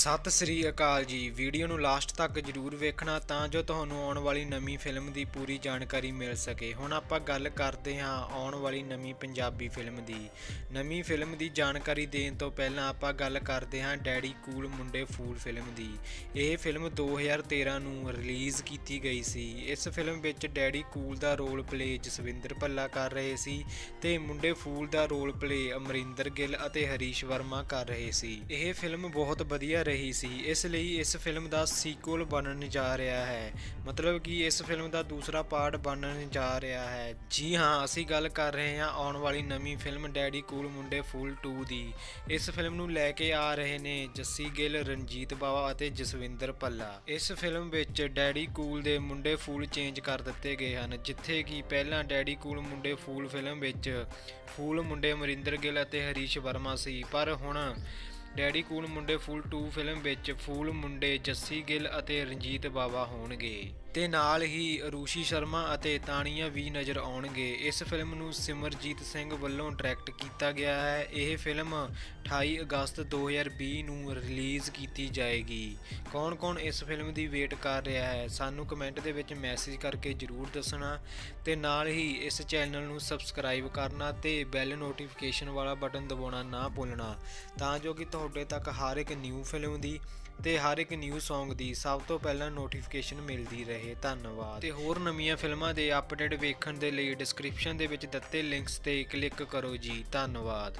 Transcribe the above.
ਸਤਿ ਸ੍ਰੀ ਅਕਾਲ ਜੀ। ਵੀਡੀਓ ਨੂੰ ਲਾਸਟ ਤੱਕ ਜਰੂਰ ਵੇਖਣਾ ਤਾਂ ਜੋ ਤੁਹਾਨੂੰ ਆਉਣ ਵਾਲੀ ਨਵੀਂ ਫਿਲਮ ਦੀ ਪੂਰੀ ਜਾਣਕਾਰੀ ਮਿਲ ਸਕੇ। ਹੁਣ ਆਪਾਂ ਗੱਲ ਕਰਦੇ ਹਾਂ ਆਉਣ ਵਾਲੀ ਨਵੀਂ ਪੰਜਾਬੀ ਫਿਲਮ ਦੀ। ਨਵੀਂ ਫਿਲਮ ਦੀ ਜਾਣਕਾਰੀ ਦੇਣ ਤੋਂ ਪਹਿਲਾਂ ਆਪਾਂ ਗੱਲ ਕਰਦੇ ਹਾਂ ਡੈਡੀ ਕੂਲ ਮੁੰਡੇ ਫੂਲ ਫਿਲਮ ਦੀ। ਇਹ ਫਿਲਮ 2013 ਨੂੰ ਰਿਲੀਜ਼ ਕੀਤੀ ਗਈ ਸੀ। ਇਸ ਫਿਲਮ ਵਿੱਚ ਡੈਡੀ ਕੂਲ ਦਾ ਰੋਲ ਪਲੇ ਜਸਵਿੰਦਰ ਭੱਲਾ ਕਰ ਰਹੇ ਸੀ ਤੇ ਮੁੰਡੇ ਫੂਲ ਦਾ ਰੋਲ ਪਲੇ ਅਮਰਿੰਦਰ ਗਿੱਲ ਅਤੇ ਹਰੀਸ਼ ਵਰਮਾ ਕਰ ਰਹੇ ਸੀ। ਇਹ ਫਿਲਮ ਬਹੁਤ ਵਧੀਆ ਰਹੀ ਸੀ। ਇਸ ਲਈ ਇਸ ਫਿਲਮ ਦਾ ਸੀਕੁਅਲ ਬਣਨ ਜਾ ਰਿਹਾ ਹੈ। ਮਤਲਬ ਕਿ ਇਸ ਫਿਲਮ ਦਾ ਦੂਸਰਾ ਪਾਰਟ ਬਣਨ ਜਾ ਰਿਹਾ ਹੈ। ਜੀ ਹਾਂ, ਅਸੀਂ ਗੱਲ ਕਰ ਰਹੇ ਹਾਂ ਆਉਣ ਵਾਲੀ ਨਵੀਂ ਫਿਲਮ ਡੈਡੀ ਕੂਲ ਮੁੰਡੇ ਫੂਲ 2 ਦੀ। ਇਸ ਫਿਲਮ ਨੂੰ ਲੈ ਕੇ ਆ ਰਹੇ ਨੇ ਜੱਸੀ ਗਿੱਲ, ਰਣਜੀਤ ਬਾਵਾ ਅਤੇ ਜਸਵਿੰਦਰ ਭੱਲਾ। ਇਸ ਫਿਲਮ ਵਿੱਚ ਡੈਡੀ ਕੂਲ ਦੇ ਮੁੰਡੇ ਫੂਲ ਚੇਂਜ ਕਰ ਦਿੱਤੇ ਗਏ ਹਨ, ਜਿੱਥੇ ਕਿ ਪਹਿਲਾਂ ਡੈਡੀ ਕੂਲ ਮੁੰਡੇ ਫੂਲ ਫਿਲਮ ਵਿੱਚ ਫੂਲ ਮੁੰਡੇ ਮਰਿੰਦਰ ਗਿੱਲ ਅਤੇ ਹਰੀਸ਼ ਵਰਮਾ ਸੀ। ਪਰ ਹੁਣ ਡੈਡੀ ਕੂਲ ਮੁੰਡੇ ਫੂਲ 2 ਫਿਲਮ ਵਿੱਚ ਫੂਲ ਮੁੰਡੇ ਜੱਸੀ ਗਿੱਲ ਅਤੇ ਰਣਜੀਤ ਬਾਵਾ ਹੋਣਗੇ। ਤੇ ਨਾਲ ਹੀ ਅਰੂਸ਼ੀ ਸ਼ਰਮਾ ਅਤੇ ਤਾਨੀਆ ਵੀ ਨਜ਼ਰ ਆਉਣਗੇ। ਇਸ ਫਿਲਮ ਨੂੰ ਸਿਮਰਜੀਤ ਸਿੰਘ ਵੱਲੋਂ ਡਾਇਰੈਕਟ ਕੀਤਾ ਗਿਆ ਹੈ। ਇਹ ਫਿਲਮ 28 ਅਗਸਤ 2020 ਨੂੰ ਰਿਲੀਜ਼ ਕੀਤੀ ਜਾਏਗੀ। ਕੌਣ-ਕੌਣ ਇਸ ਫਿਲਮ ਦੀ ਵੇਟ ਕਰ ਰਿਹਾ ਹੈ? ਸਾਨੂੰ ਕਮੈਂਟ ਦੇ ਵਿੱਚ ਮੈਸੇਜ ਕਰਕੇ ਜਰੂਰ ਦੱਸਣਾ ਤੇ ਨਾਲ ਹੀ ਇਸ ਚੈਨਲ ਨੂੰ ਸਬਸਕ੍ਰਾਈਬ ਕਰਨਾ ਤੇ ਬੈਲ ਨੋਟੀਫਿਕੇਸ਼ਨ ਵਾਲਾ ਬਟਨ ਦਬਾਉਣਾ ਨਾ ਭੁੱਲਣਾ, ਤਾਂ ਜੋ ਕਿ ਤੁਹਾਡੇ ਤੱਕ ਹਰ ਇੱਕ ਨਿਊ ਫਿਲਮ ਦੀ ਤੇ ਹਰ ਇੱਕ ਨਿਊ Song ਦੀ ਸਭ ਤੋਂ ਪਹਿਲਾਂ ਨੋਟੀਫਿਕੇਸ਼ਨ ਮਿਲਦੀ ਰਹੇ। ਰਹੇ, ਧੰਨਵਾਦ। ਤੇ ਹੋਰ ਨਵੀਆਂ ਫਿਲਮਾਂ ਦੇ ਅਪਡੇਟ ਵੇਖਣ ਦੇ ਲਈ ਡਿਸਕ੍ਰਿਪਸ਼ਨ ਦੇ ਵਿੱਚ ਦਿੱਤੇ ਲਿੰਕਸ ਤੇ ਕਲਿੱਕ ਕਰੋ ਜੀ। ਧੰਨਵਾਦ।